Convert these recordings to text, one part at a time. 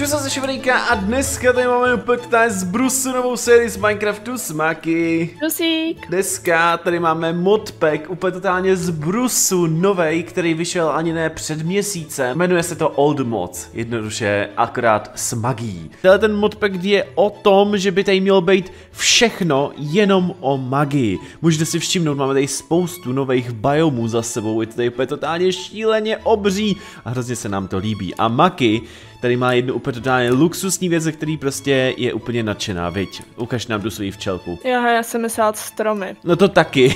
Čau se Ševrejka a dneska tady máme úplně z Brusu novou sérii z Minecraftu Smaky. Čusík. Dneska tady máme modpack úplně totálně z Brusu novej, který vyšel ani ne před měsícem. Jmenuje se to Old Mods, jednoduše akorát s magí. Tenhle ten modpack je o tom, že by tady mělo být všechno jenom o magii. Můžete si všimnout, máme tady spoustu nových biomů za sebou, je to tady úplně totálně šíleně obří a hrozně se nám to líbí. A Maki tady má jednu úplně totálně luxusní věc, ze který prostě je úplně nadšená, viď? Ukaž nám tu svou včelku. Jo, já jsem myslela stromy. No to taky,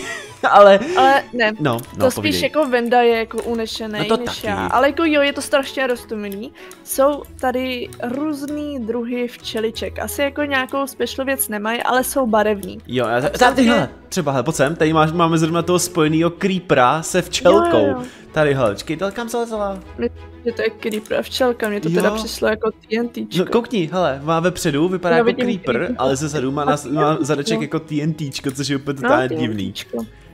ale... Ale ne, No, no, to spíš povídej. jako Venda je jako unešený No to než taky. já. Ale jako jo, je to strašně roztomilý. Jsou tady různý druhy včeliček. Asi jako nějakou special věc nemají, ale jsou barevní. Jo, já, Takže- tady, hele, třeba, hele, pojď sem, tady máš, máme zrovna toho spojenýho creepera se včelkou. Jo, jo. Tady, hele, čekej, tady kam se? Že to je creeper včelka, mě to Jo. teda přišlo jako TNTčko. No koukni, hele, má vepředu, vypadá Já jako creeper, creeper. ale ze zadu má, na, má zadeček No. jako TNTčko, což je úplně totálně divný.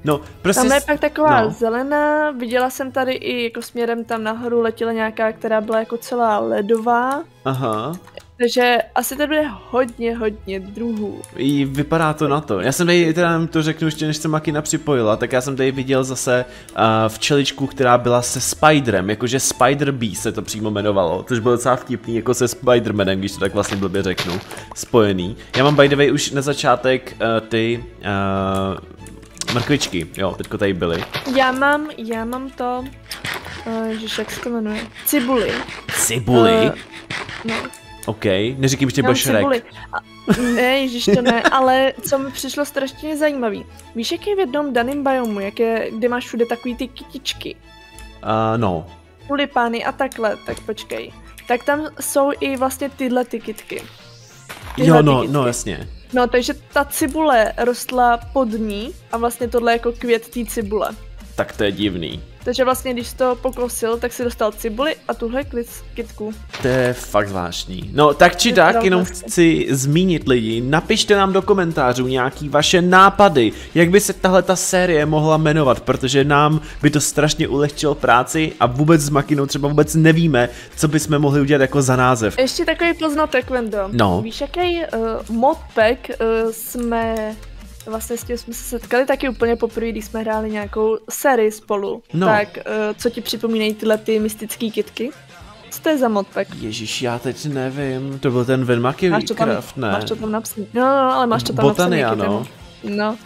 No, prostě... Tam je pak taková no. zelená, viděla jsem tady i jako směrem tam nahoru letěla nějaká, která byla jako celá ledová. Aha, Takže asi tady bude hodně, hodně druhů. I vypadá to na to. Já jsem tady, teda jenom to řeknu ještě, než se Makina připojila, tak já jsem tady viděl zase uh, včeličku, která byla se Spiderem, jakože Spider Bee se to přímo jmenovalo, což bylo docela vtipný, jako se Spidermanem, když to tak vlastně blbě řeknu, spojený. Já mám by the way už na začátek uh, ty uh, mrkvičky, jo, teďko tady byly. Já mám, já mám to, uh, ježiš, jak se to jmenuje? Cibuli. Cibuly, Eh, no, OK, neříkej že mám byl Shrek. cibuli. A, ne, ježiš, to ne, ale co mi přišlo strašně zajímavý. Víš, jak je v jednom daném biomu, jak je, kde máš všude takový ty kytičky, Uh, no, tulipány a takhle, tak počkej. Tak tam jsou i vlastně tyhle ty kytky. jo, Tyhle no, ty no, kytky. jasně. No, takže ta cibule rostla pod ní a vlastně tohle jako květ té cibule. Tak to je divný. Takže vlastně, když to pokosil, tak si dostal cibuli a tuhle klic- kytku. To je fakt zvláštní. No tak či tak, jenom chci zmínit lidi, napište nám do komentářů nějaký vaše nápady, jak by se tahle ta série mohla jmenovat, protože nám by to strašně ulehčilo práci a vůbec s Makinou třeba vůbec nevíme, co bychom mohli udělat jako za název. Ještě takový poznatek, Vendo. No. Víš, jaký uh, modpack uh, jsme Vlastně s tím jsme se setkali taky úplně poprvé, když jsme hráli nějakou sérii spolu. No. Tak uh, co ti připomínají tyhle ty mystické kitky? Co to je za modpack? Ježíš, já teď nevím, to byl ten to tam, Craft, ne? máš to tam napsané. No, no, no, ale máš to tam Botany, napsané. ano. Kitty. No.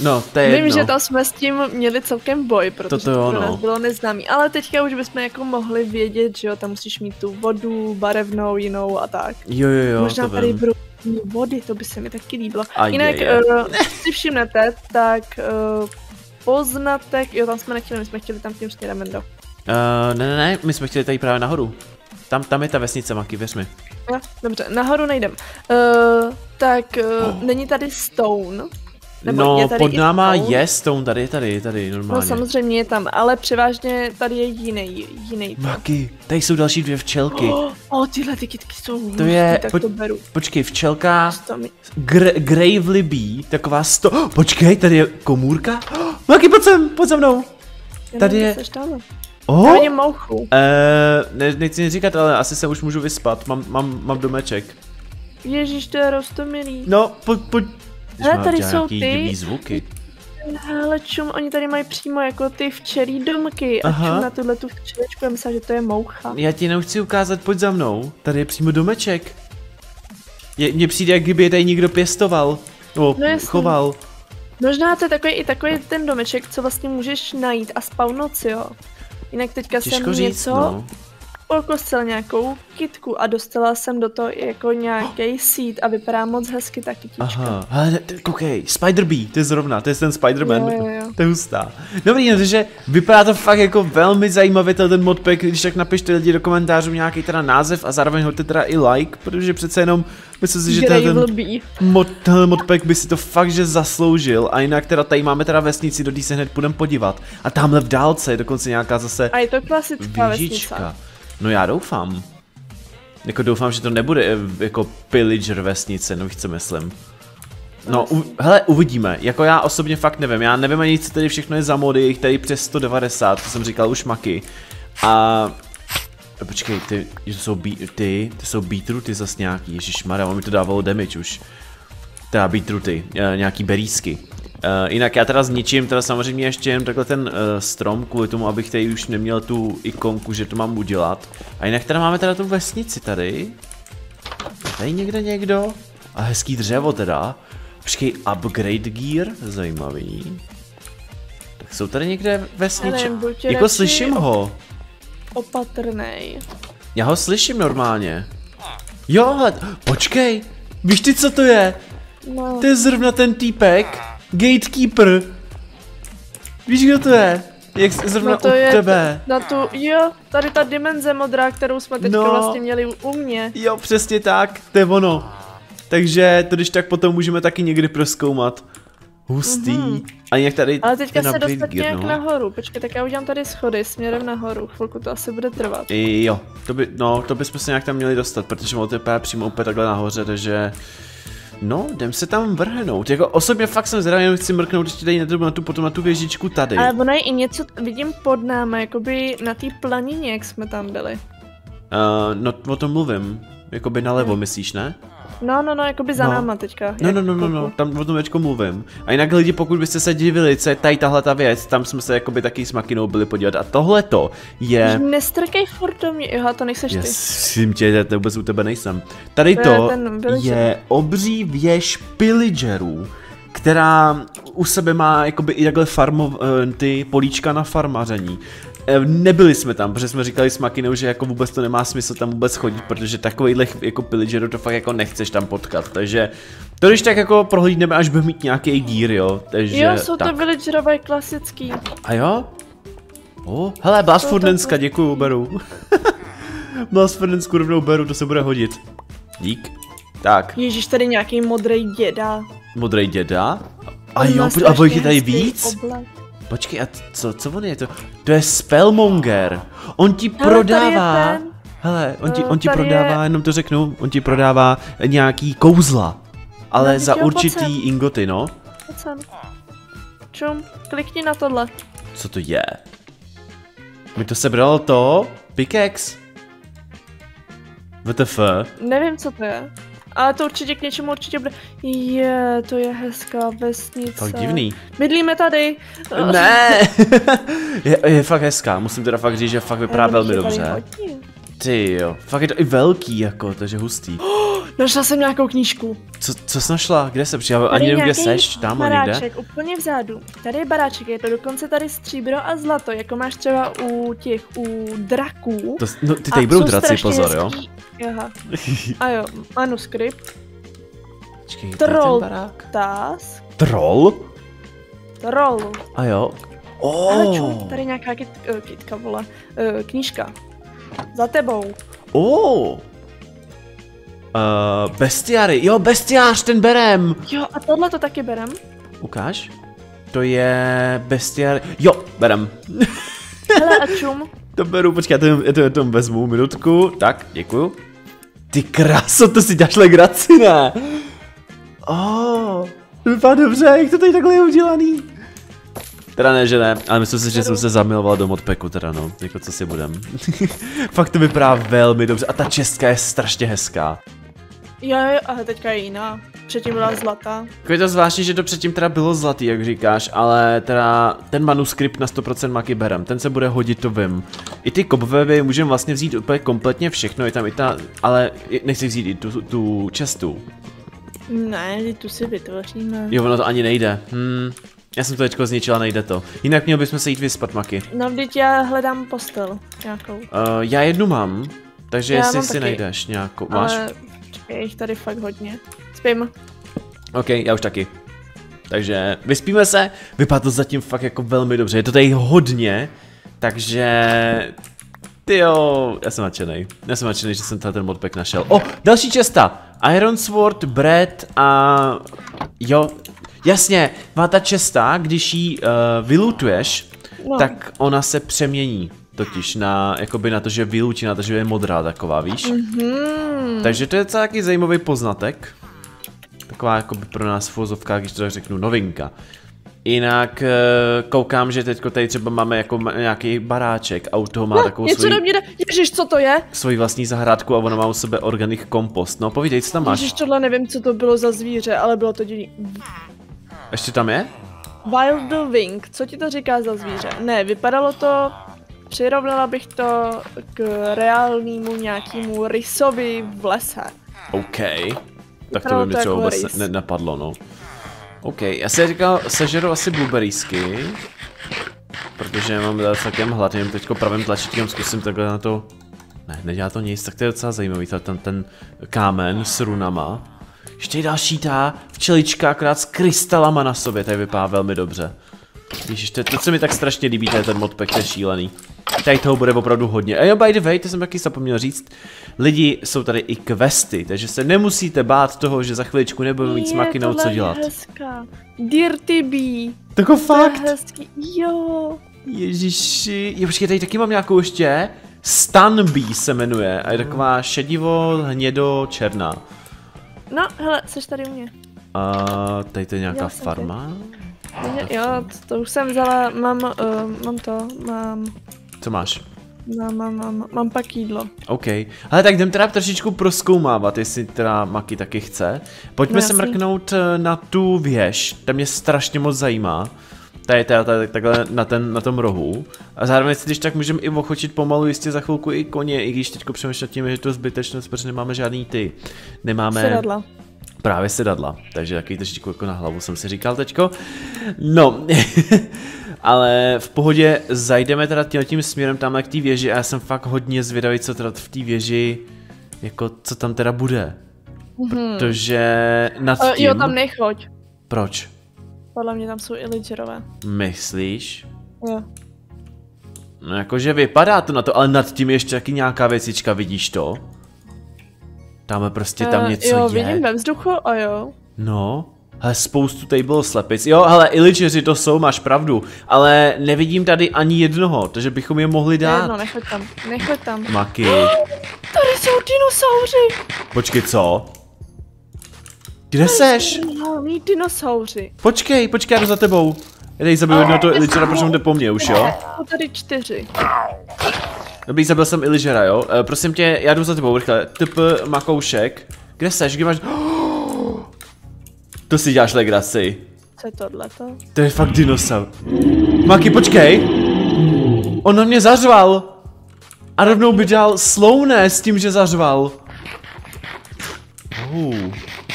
No, to je Vím, jedno. že tam jsme s tím měli celkem boj, protože to, jo, pro nás bylo neznámý. Ale teďka už bychom jako mohli vědět, že jo, tam musíš mít tu vodu, barevnou, jinou a tak. Jo, jo, jo, Možná to tady vím. Vody, to by se mi taky líbilo. A Jinak, je, je. uh, si všimnete, tak uh, poznatek, jo, tam jsme nechtěli, my jsme chtěli tam tím směrem, Mendo. Uh, ne, ne, ne, my jsme chtěli tady právě nahoru. Tam, tam je ta vesnice, Maki, věř mi. Jo, dobře, nahoru nejdem. Uh, tak uh, Oh. není tady stone, Nebo no, je tady pod náma stone? je stone, tady, tady, tady, no normálně. samozřejmě je tam, ale převážně tady je jiný, jiný. to. Maki, tady jsou další dvě včelky. Oh, oh, tyhle ty kytky jsou hustý, je- tak pojď- to beru. Počkej, včelka To mi... Gr- Gravely Bee, taková sto... Oh, počkej, tady je komůrka? Oh, Maki, pojď sem, pojď za mnou. Já Tady nevím, je-. Oh, Já mouchu. eh, ne, nechci nic říkat, ale asi se už můžu vyspat, mám, mám, mám domeček. Ježíš, to je rostomilý. No, pojď, pojď. Hele, Má tady jsou nějaký ty- zvuky. Hele, čum, oni tady mají přímo jako ty včelí domky. A Aha. čum na tuhle tu včeličku, já myslím, že to je moucha. Já ti jenom chci ukázat, pojď za mnou. Tady je přímo domeček. Je, mně přijde, jak kdyby je tady někdo pěstoval. No, No choval. Možná to je takový i takový ten domeček, co vlastně můžeš najít a spawnout si jo. Jinak teďka Těžko jsem říct, něco no. Pokosil nějakou kitku a dostala jsem do toho jako nějaký seed a vypadá moc hezky ta kytička. Aha, hele, t- koukej, Spider Bee, to je zrovna, to je ten Spider-Man, Jo, jo, jo. to je hustá. Dobrý, no, takže vypadá to fakt jako velmi zajímavě ten modpack, když tak napište lidi do komentářů nějaký teda název a zároveň hoďte teda i like, protože přece jenom myslím si, že ten mod, tenhle modpack by si to fakt že zasloužil a jinak teda tady máme teda vesnici, do se hned půjdeme podívat. A tamhle v dálce je dokonce nějaká zase A je to klasická vesnice. No já doufám. Jako doufám, že to nebude eh, jako pillager vesnice, no víš co myslím. No, u, hele, uvidíme. Jako já osobně fakt nevím. Já nevím ani, co tady všechno je za mody, jich tady přes 190, to jsem říkal už maky. A Počkej, ty, to jsou bí, ty, ty jsou beetruty zas nějaký, ježišmarja, on mi to dávalo damage už. Teda beetruty, e, nějaký berísky. E, jinak já teda zničím teda samozřejmě ještě jen takhle ten e, strom, kvůli tomu, abych tady už neměl tu ikonku, že to mám udělat. A jinak teda máme teda tu vesnici tady. Je Tady někde někdo? A hezký dřevo teda. Počkej, upgrade gear, zajímavý. Tak jsou tady někde vesniče... Nevím, Jako slyším ho. Opatrnej. Já ho slyším normálně. Jo, ale počkej, víš ty co to je? No, To je zrovna ten týpek, gatekeeper. Víš kdo to je? Jak zrovna no to u je tebe. na tu, jo, tady ta dimenze modrá, kterou jsme teďka No. vlastně měli u, mě. Jo, přesně tak, to je ono. Takže to když tak potom můžeme taky někdy proskoumat. Hustý. Mhm. A jinak tady Ale teďka se dostat nějak no. nahoru. Počkej, tak já udělám tady schody směrem nahoru. Chvilku to asi bude trvat. I Jo, to by, no, to bychom se nějak tam měli dostat, protože mám to přímo úplně takhle nahoře, takže... No, jdem se tam vrhnout. Jako osobně fakt jsem zvědavý, jenom chci mrknout ještě tady na tu, na tu, potom na tu věžičku tady. Ale ono je i něco, vidím pod námi, jakoby na té planině, jak jsme tam byli. Uh, no, o tom mluvím. Jakoby nalevo, myslíš, ne? No, no, no, jakoby za No. náma teďka. No, no, no, no, no, tam o tom teďko mluvím. A jinak lidi, pokud byste se divili, co je tady tahle ta věc, tam jsme se jakoby taky s Makinou byli podívat. A tohleto je... Nestrkej furt do mě, jo, to nejseš ty. Jasím tě, to vůbec u tebe nejsem. Tady To to je obří věž pillagerů, která u sebe má jakoby i takhle farmo, eh, ty políčka na farmaření. Eh, Nebyli jsme tam, protože jsme říkali s Makinou, že jako vůbec to nemá smysl tam vůbec chodit, protože takovýhle jako pillagerů to fakt jako nechceš tam potkat, takže to když tak jako prohlídneme, až budeme mít nějaký gear, jo, takže Jo, jsou tak. to villagerové klasický. A jo? O, hele, Blast Jsou to Furdenska, klasický. děkuju, beru. Blast Furdensku rovnou beru, to se bude hodit. Dík. Tak, Ježíš, tady nějaký modrý děda. modrý děda. A On jo, a bude tady víc? oblek. Počkej, a co, co on je to? To je Spellmonger. On ti Hele, prodává... Hele, on ti, Eh, on ti prodává, je- jenom to řeknu, on ti prodává nějaký kouzla. Ale No, za určitý sem. ingoty, no. Sem. Čum, klikni na tohle. Co to je? Mi to sebralo to? Pickaxe? WTF? Nevím, co to je. Ale to určitě k něčemu určitě bude. Je, to je hezká vesnice. Fakt divný. Bydlíme tady. Ne! je, je fakt hezká, musím teda fakt říct, že fakt vypadá velmi dobře. hodně. Ty jo, fakt je to i velký jako, takže hustý. Našla jsem nějakou knížku. Co, co jsi našla? Kde se? Tady Ani nevím, kde seš, tam někde? baráček úplně vzadu. Tady je baráček, je to dokonce tady stříbro a zlato, jako máš třeba u těch, u draků. To, no, ty A tady budou draci, pozor, jo? Aha. A jo, manuskript, Počkej, Troll. barák? task, Troll? troll. A jo. Ale čum, Oh. tady nějaká kit, uh, kitka, vole, uh, knížka. Za tebou. Oh. Uh, bestiary, jo, bestiář, ten berem. Jo, a tohle to taky berem. Ukáž. To je bestiary, jo, berem. Hele, a čum. To beru, počkej, já to, já to, já to vezmu minutku. Tak, děkuju. Ty kráso, to si dáš legraci, ne? Oh, vypadá dobře, jak to tady takhle je udělaný. Teda ne, že ne, ale myslím si, že jsem se zamiloval do modpacku, teda no, jako co si budem. Fakt to vypadá velmi dobře a ta česká je strašně hezká. Jo, jo, ale teďka je jiná. Předtím byla zlatá. Jako je to zvláštní, že to předtím teda bylo zlatý, jak říkáš, ale teda ten manuskript na 100% maky berem, ten se bude hodit, to vím. I ty kobveby můžeme vlastně vzít úplně kompletně všechno, je tam i ta, ale nechci vzít i tu, tu čestu. Ne, tu si vytvoříme. Jo, ono to ani nejde. Hmm, já jsem to teďko zničila, nejde to. Jinak měl bychom se jít vyspat, Maky. No, vždyť já hledám postel nějakou. Uh, já jednu mám, takže Já jestli mám si taky. najdeš nějakou, máš? Ale počkej, je jich tady fakt hodně. Spím. OK, já už taky. Takže vyspíme se, vypadá to zatím fakt jako velmi dobře, je to tady hodně, takže... Tyjo, já jsem nadšený. Já jsem nadšený, že jsem tady ten modpack našel. O, další česta! Iron Sword, Bread a... Jo, jasně, má ta česta, když ji uh, vylutuješ, No. tak ona se přemění totiž na, jakoby na to, že vylutí, na to, že je modrá taková, víš? Hmm. Takže to je docela taky zajímavý poznatek. Taková jako by pro nás v uvozovkách, když to tak řeknu, novinka. Jinak eh, koukám, že teďko tady třeba máme jako nějaký baráček a u toho má No, takovou něco svoji, do mě jde. Ježiš, co to je? svoji vlastní zahrádku a ona má u sebe organic kompost. No povídej, co tam máš? Ježiš, tohle nevím, co to bylo za zvíře, ale bylo to divný. Ještě tam je? Wild Wing, co ti to říká za zvíře? Ne, vypadalo to, přirovnala bych to k reálnému nějakému rysovi v lese. OK. Tak to by mi třeba jako vůbec ne- napadlo, no. OK, já jsem říkal, sežeru asi blueberriesky. Protože mám teda celkem hlad, jenom teďko pravým tlačítkem zkusím takhle na to... Ne, nedělá to nic, tak to je docela zajímavý, ten, ten kámen s runama. Ještě je další ta včelička, akorát s krystalama na sobě, tady vypadá velmi dobře. Ježiš, to, to se mi tak strašně líbí, to je ten modpack, to je šílený. Tady toho bude opravdu hodně. A jo, by the way, to jsem taky zapomněl říct, lidi jsou tady i questy, takže se nemusíte bát toho, že za chviličku nebudeme mít s Je, makinou co je dělat. hezká. Dirty Bee. Tako To je fakt? hezký. Jo. Ježiši, jo, počkej, tady taky mám nějakou ještě. Stan Bee se jmenuje a je taková šedivo, hnědo, černá. No, hele, jsi tady u mě. A tady to je nějaká Já farma. Mě jo, to, to už jsem vzala, mám, uh, mám to, mám, Co máš? mám, mám, mám, mám pak jídlo. OK. Ale tak jdem teda trošičku proskoumávat, jestli teda Maki taky chce. Pojďme No se mrknout eh, na tu věž, ta mě strašně moc zajímá. Tady, tady, tady takhle na, ten, na tom rohu. A zároveň si když tak můžeme i ochočit pomalu jistě za chvilku i koně, i když teďko přemýšlím tím, že je to zbytečnost, protože nemáme žádný ty. Nemáme Sedadla. právě sedadla, takže takový trošičku jako na hlavu jsem si říkal teďko. No, ale v pohodě zajdeme teda tím, tím směrem tamhle k té věži a já jsem fakt hodně zvědavý, co teda v té věži, jako co tam teda bude. Protože nad Uh, tím... jo, tam nechoď. Proč? Podle mě tam jsou i lidžerové. Myslíš? Jo. No jakože vypadá to na to, ale nad tím je ještě taky nějaká věcička, vidíš to? Tam prostě tam Eh, něco jo, je. vidím ve vzduchu a jo. No, ale spoustu tady bylo slepic. Jo, ale iličeři to jsou, máš pravdu. Ale nevidím tady ani jednoho, takže bychom je mohli dát. Jedno, nechoď tam, nechoď tam. Maky. Tady jsou dinosauři! Počkej, co? Kde seš? Hlavní dinosauři. Počkej, počkej, já jdu za tebou. Tady zabiju jednoho toho iličera, protože on jde po mně už, jo? Jsou tady čtyři. Dobrý, zabil jsem iličera, jo? E, prosím tě, já jdu za tebou, rychle. Typ Makoušek. Kde seš, kde máš... To si děláš legraci. Co je tohleto? To je fakt dinosaur. Maki, počkej. On na mě zařval. A rovnou by dal slouné s tím, že zařval. Oh.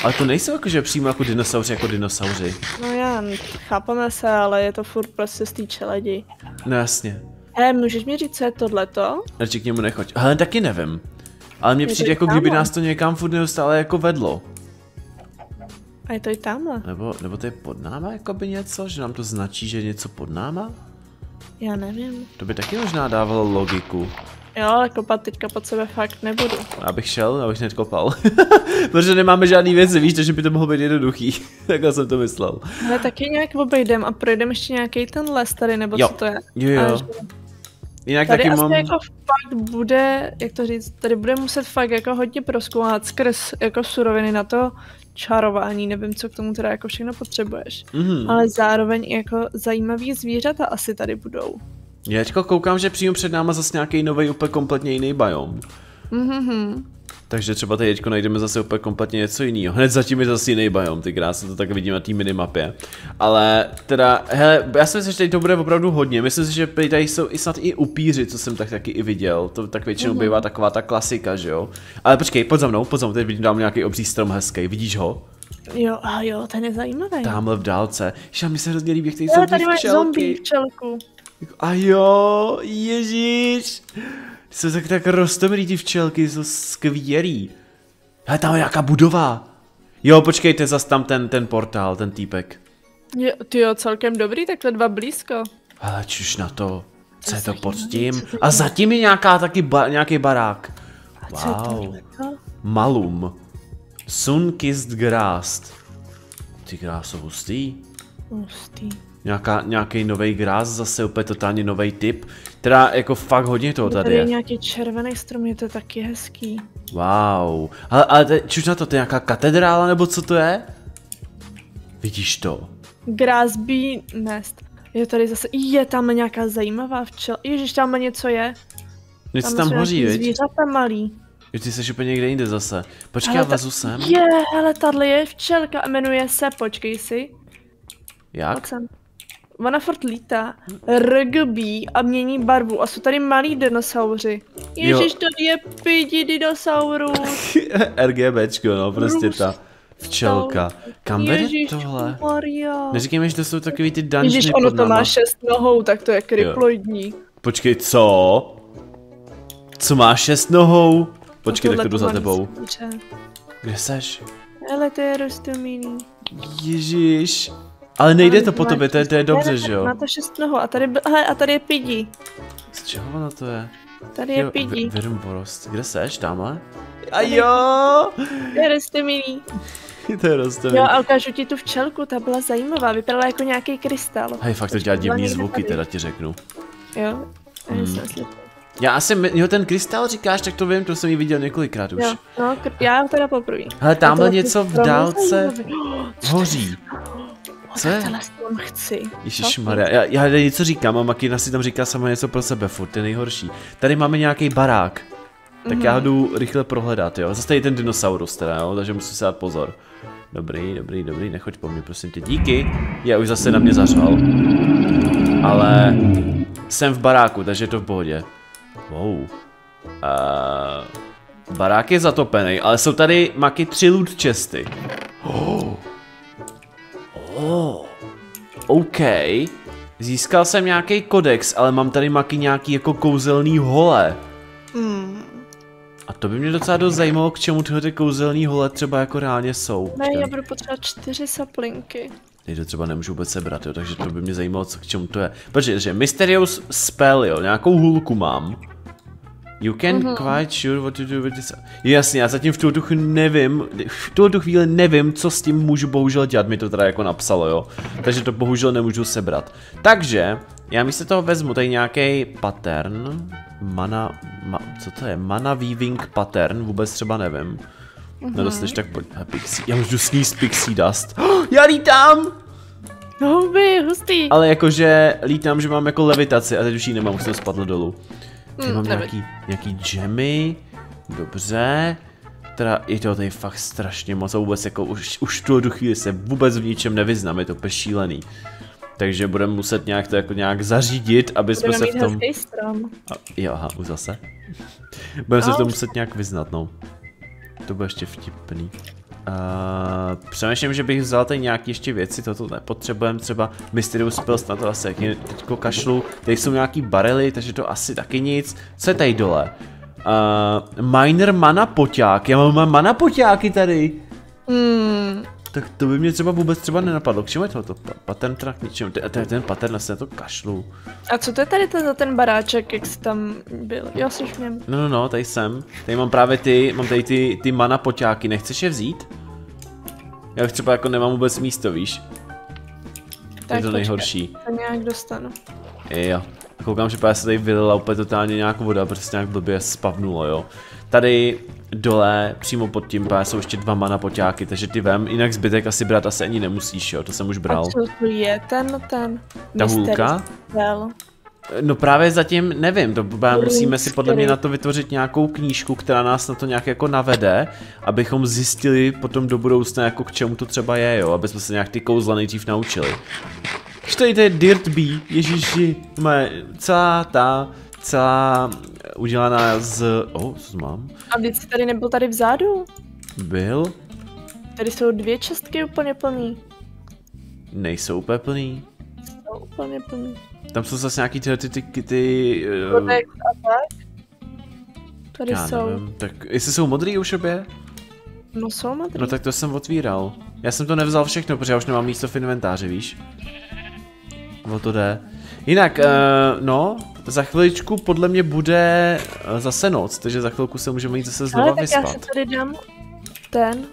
Ale to nejsou jakože přímo jako dinosauři, jako dinosauři. No já, chápeme se, ale je to furt prostě z té čeledi. No jasně. Hej, můžeš mi říct, co je tohleto? Radši k němu nechoď. Ale taky nevím. Ale mně přijde jako kdyby nás to někam furt neustále jako vedlo. A je to i tamhle. Nebo, nebo to je pod náma jakoby něco, že nám to značí, že je něco pod náma? Já nevím. To by taky možná dávalo logiku. Jo, ale kopat teďka pod sebe fakt nebudu. Abych šel, abych hned kopal. Protože nemáme žádný věci, víš, takže by to mohlo být jednoduchý. Takhle jsem to myslel. Ale taky nějak obejdem a projdeme ještě nějaký ten les tady, nebo Jo. co to je? Jo, jo. že- Jinak Tady taky asi mám... jako fakt bude, jak to říct, tady bude muset fakt jako hodně proskoumat skrz jako suroviny na to čarování, nevím, co k tomu teda jako všechno potřebuješ. Mhm. Ale zároveň jako zajímavý zvířata asi tady budou. Já teďko koukám, že přímo před náma zase nějaký nový úplně kompletně jiný biom. Mhm. Takže třeba tady teďko najdeme zase úplně kompletně něco jiného. Hned zatím je zase jiný biom, ty krásy, to tak vidím na té minimapě. Ale teda, hele, já si myslím, že tady to bude opravdu hodně. Myslím si, že tady jsou i snad i upíři, co jsem tak taky i viděl. To tak většinou Mhm. bývá taková ta klasika, že jo. Ale počkej, pojď za mnou, pojď za mnou, teď vidím dám nějaký obří strom hezký, vidíš ho? Jo, a jo, ten je zajímavý. Tamhle v dálce. Že mi se hrozně líbí, jak tady jsou tady máš zombie včelku. A jo, ježíš. Ty jsou tak, tak rostomilí ty včelky, jsou skvělý. Hele, tam je nějaká budova. Jo, počkejte, zas tam ten, ten portál, ten týpek. Jo, ty jo, celkem dobrý, takhle dva blízko. Hele, čuš na to. Co je to pod tím? A je? zatím je nějaká taky ba- nějaký barák. A co je Wow. Malum. Sun kissed grass. Ty krásou hustý. Hustý. Nějaká, nějaký nový grás, zase úplně totálně nový typ. Teda jako fakt hodně toho tady Tady je je. nějaký červený strom, je to taky hezký. Wow. Ale, ale te, čuš na to, to je nějaká katedrála nebo co to je? Vidíš to? Grasby nest. Je tady zase, je tam nějaká zajímavá včel. Ježiš, tam něco je. Něco tam jsou hoří, viď? Zvířata malý. Jo, ty jsi úplně někde jinde zase. Počkej, Ale já vlezu sem. Je, hele, tahle je včelka a jmenuje se, počkej si, Jak? pojď sem. Ona furt lítá, RGB a mění barvu a jsou tady malí dinosauři. Ježiš, tady je pidi dinosaurus. RGBčko, no, prostě ta včelka. Kam vede Ježiš, tohle? Maria. Neříkej mi, že to jsou takový ty dungeony Ježiš, pod ono to má šest nohou, tak to je kryploidní. Počkej, co? Co má šest nohou? Počkej, tak to jdu za tebou. Kde seš? Ale to je rostomilý. Ježíš. Ale nejde to po tobě, to je, to je dobře, že jo? Má to šest nohou a tady, hele, a tady je pidi. Z čeho ono to je? Tady je pidi. Vědomborost. Kde seš? Tamhle? A jo! To je rostomilý. to je roztomilý. Jo, a ukážu ti tu včelku, ta byla zajímavá, vypadala jako nějaký krystal. Hej, fakt to dělá divný zvuky, tady. teda ti řeknu. Jo, Hmm. já asi, jo, ten krystal říkáš, tak to vím, to jsem ji viděl několikrát už. Jo, no, já teda poprvé. Hele, tamhle něco v dálce hoří. Co je? Tohle tam chci. Ježíš Maria, já, já tady něco říkám a Makina si tam říká sama něco pro sebe, furt, to je nejhorší. Tady máme nějaký barák. Tak já ho jdu rychle prohledat, jo. Zase tady je ten dinosaurus teda, jo, takže musím si dát pozor. Dobrý, dobrý, dobrý, nechoď po mně, prosím tě, díky. Já už zase na mě zařval. Ale jsem v baráku, takže je to v pohodě. Wow. Uh, barák je zatopený, ale jsou tady maky tři loot chesty. Oh. Oh. OK. Získal jsem nějaký kodex, ale mám tady maky nějaký jako kouzelný hole. Hmm. A to by mě docela dost zajímalo, k čemu tyhle ty kouzelný hole třeba jako reálně jsou. Ne, já budu potřebovat čtyři saplinky. Teď to třeba nemůžu vůbec sebrat, jo, takže to by mě zajímalo, co k čemu to je. Protože, že Mysterious Spell, jo, nějakou hůlku mám. You can mm-hmm. quite sure what to do with this. Jasně, já zatím v tuto chvíli nevím, v tuto chvíli nevím, co s tím můžu bohužel dělat, mi to teda jako napsalo, jo. Takže to bohužel nemůžu sebrat. Takže, já místo toho vezmu tady nějaký pattern, mana, ma, co to je, mana weaving pattern, vůbec třeba nevím. Mm-hmm. Nedostaneš tak pojď, pixie, já můžu sníst pixie dust. já lítám! No, by, hustý. Ale jakože lítám, že mám jako levitaci a teď už ji nemám, už jsem spadl dolů. Tady mám nevím. nějaký, nějaký džemy, dobře. Teda je to tady fakt strašně moc a vůbec jako už, už tu tu chvíli se vůbec v ničem nevyznám, je to úplně šílený. Takže budeme muset nějak to jako nějak zařídit, aby jsme Budeme se mít v tom... strom. A, jo, aha, už zase. Budeme se v No, tom muset nějak vyznat, no. To bude ještě vtipný. Uh, přemýšlím, že bych vzal tady nějaké ještě věci, toto nepotřebujeme, třeba Mysterious Spells, na to asi jak teďko kašlu. Tady jsou nějaký barely, takže to asi taky nic. Co je tady dole? Uh, miner mana poťák, já mám mana poťáky tady. Hmm. Tak to by mě třeba vůbec třeba nenapadlo. K čemu je tohoto? Pa- Pattern teda k ničemu. Ten, ten, ten pattern asi na to kašlu. A co to je tady to za ten baráček, jak jsi tam byl? Jo, jsi v něm. No, no, no, tady jsem. Tady mám právě ty, mám tady ty, ty mana poťáky, nechceš je vzít? Já už třeba jako nemám vůbec místo, víš? To je to počkej, nejhorší. To nějak dostanu. Jo. Koukám, že právě se tady vylila úplně totálně nějak voda, protože se nějak blbě spavnulo, jo. Tady dole, přímo pod tím právě jsou ještě dva mana poťáky, takže ty vem, jinak zbytek asi brát asi ani nemusíš, jo, to jsem už A bral. co to je ten, ten? Ta hůlka? spell. No právě zatím nevím, to musíme si podle mě na to vytvořit nějakou knížku, která nás na to nějak jako navede, abychom zjistili potom do budoucna jako k čemu to třeba je, jo, aby jsme se nějak ty kouzla nejdřív naučili. Je Dirt Bee, ježiši, moje celá ta, celá udělaná z, oh, co mám, A teď jsi tady nebyl tady vzadu? byl, Tady jsou dvě čestky úplně plný. nejsou úplně plný. Jsou úplně plný. Tam jsou zase nějaký ty, ty, ty, ty, ty uh, a tak. Tady já jsou. nevím, tak jestli jsou modrý už obě? No jsou modrý. No tak to jsem otvíral. Já jsem to nevzal všechno, protože já už nemám místo v inventáři, víš? O to jde. Jinak, uh, no, za chviličku podle mě bude uh, zase noc, takže za chvilku se můžeme jít zase znova Ale tak já si vyspat. tady dám ten,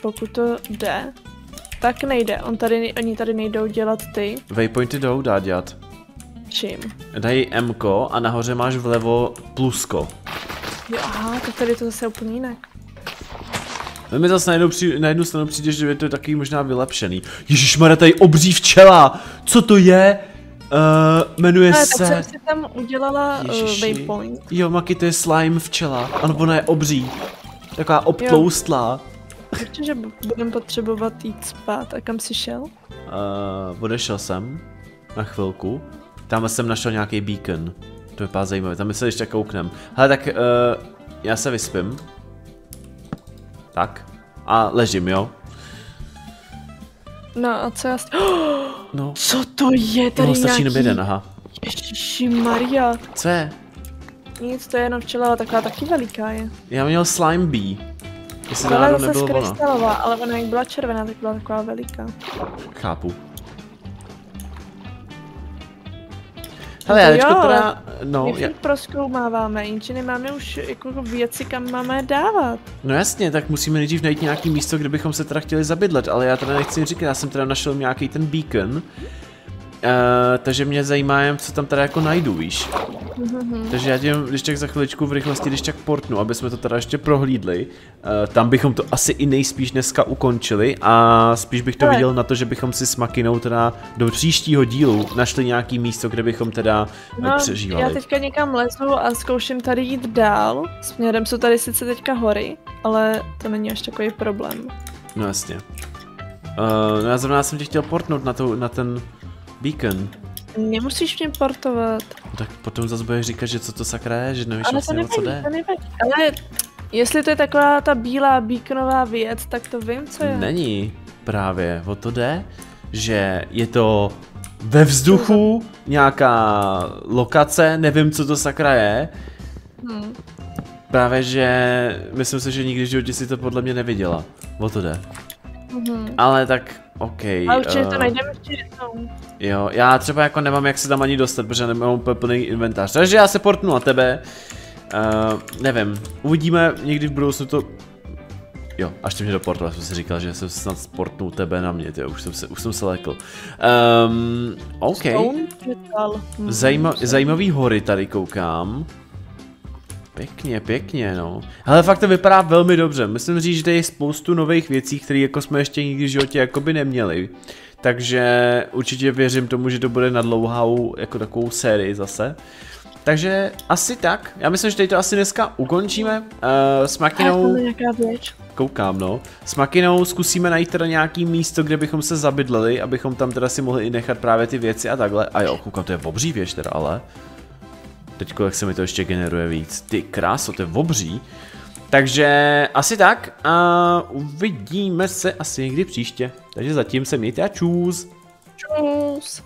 pokud to jde. Tak nejde, on tady, oni tady nejdou dělat ty. Waypointy jdou dát dělat. Čím? Daj M a nahoře máš vlevo plusko. Jo, aha, tak tady to zase úplně jinak. mi zase na jednu, při, na jednu stranu přijde, že je to taky možná vylepšený. Ježíš tady obří včela! Co to je? Uh, jmenuje Ne, se... tak jsem si tam udělala uh, waypoint. Jo, Maki, to je slime včela. Ano, ona je obří. Taková obtloustlá. Určitě, že budeme potřebovat jít spát. A kam jsi šel? Uh, odešel jsem na chvilku. Tam jsem našel nějaký beacon. To vypadá zajímavé, tam se ještě kouknem. Hele, tak uh, já se vyspím. Tak. A ležím, jo? No a co já... s- No. Co to je tady No, stačí nějaký... jeden, aha. Ježiši Maria. Co je? Nic, to je jenom včela, ale taková taky veliká je. Já měl slime bee. Jestli náhodou nebylo krystalová, ale ona jak byla červená, tak byla taková veliká. Chápu. Hele, já to teďko jo, teda, no, My já, proskoumáváme, jenže nemáme už jako věci, kam máme dávat. no jasně, tak musíme nejdřív najít nějaký místo, kde bychom se teda chtěli zabydlet, ale já teda nechci říkat, já jsem teda našel nějaký ten beacon, Uh, takže mě zajímá jen, co tam teda jako najdu, víš. Takže já tě, když tak za chviličku v rychlosti, když tak portnu, aby jsme to teda ještě prohlídli. Uh, tam bychom to asi i nejspíš dneska ukončili a spíš bych to Ale- viděl na to, že bychom si s Makinou teda do příštího dílu našli nějaký místo, kde bychom teda no, No, přežívali. já teďka někam lezu a zkouším tady jít dál. Směrem jsou tady sice teďka hory, ale to není až takový problém. No jasně. Uh, no já zrovna jsem tě chtěl portnout na, to, na ten beacon. Nemusíš mě portovat. Tak potom zase budeš říkat, že co to sakra je, že nevíš Ale to vlastně o co nevadí, jde. to nevadí. Ale jestli to je taková ta bílá beaconová věc, tak to vím, co je. Není právě, o to jde, že je to ve vzduchu nějaká lokace, nevím, co to sakra je. Hmm. Právě, že myslím si, že nikdy v životě si to podle mě neviděla. O to jde. Mhm. Ale tak, OK. A určitě to eh, najdeme ještě jednou. Jo, já třeba jako nemám jak se tam ani dostat, protože nemám úplně plný inventář. Takže já se portnu na tebe. Uh, nevím, uvidíme někdy v budoucnu to... Jo, až ty mě doportoval, jsem si říkal, že jsem snad sportnul tebe na mě, tyjo, už jsem se, už jsem se lekl. Um, OK. Mhm. Zajíma, zajímavý hory tady koukám. Pěkně, pěkně, no. Ale fakt to vypadá velmi dobře. Myslím říct, že tady je spoustu nových věcí, které jako jsme ještě nikdy v životě jakoby neměli. Takže určitě věřím tomu, že to bude na dlouhou jako takovou sérii zase. Takže asi tak. Já myslím, že tady to asi dneska ukončíme. Uh, s Makinou... Koukám, no. S Makinou zkusíme najít teda nějaký místo, kde bychom se zabydleli, abychom tam teda si mohli i nechat právě ty věci a takhle. A jo, koukám, to je obří věž teda, ale. Teďko, jak se mi to ještě generuje víc. Ty kráso, to je obří. Takže asi tak a uvidíme se asi někdy příště. Takže zatím se mějte a čus. Čus.